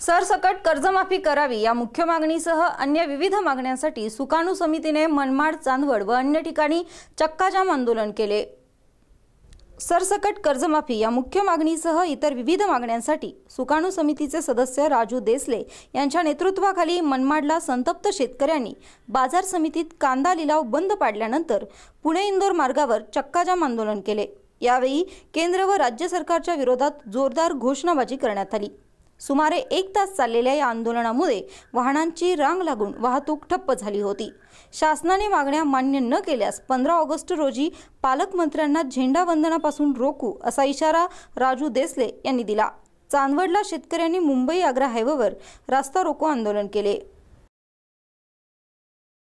सरसकट कर्जमाफी करावी या मुख्य मागणीसह अन्य विविध मागण्यांसाठी सुकाणू समितीने मनमाड चांदवड व अन्य ठिकाणी चक्काजाम आंदोलन केले. सरसकट कर्जमाफी या मुख्य मागणीसह इतर विविध मागण्यांसाठी सुकाणू समितीचे सदस्य राजू देसले यांच्या नेतृत्वाखाली मनमाडला संतप्त शेतकऱ्यांनी बाजार समितीत कांदा लिलाव बंद पाडल्यानंतर पुणे इंदोर मार्गावर चक्काजाम आंदोलन केले. यावेळी केंद्र व राज्य सरकारच्या विरोधात जोरदार घोषणाबाजी करण्यात आली. सुमारे एक तास चाललेल्या या आंदोलनामुळे वाहनांची रांग लागून वाहतूक ठप्प झाली होती. शासनाने मागण्या मान्य न केल्यास पंधरा ऑगस्ट रोजी पालकमंत्र्यांना झेंडावंदनापासून रोखू असा इशारा राजू देसले यांनी दिला. चांदवडला शेतकऱ्यांनी मुंबई आग्रा हायवेवर रास्ता रोको आंदोलन केले.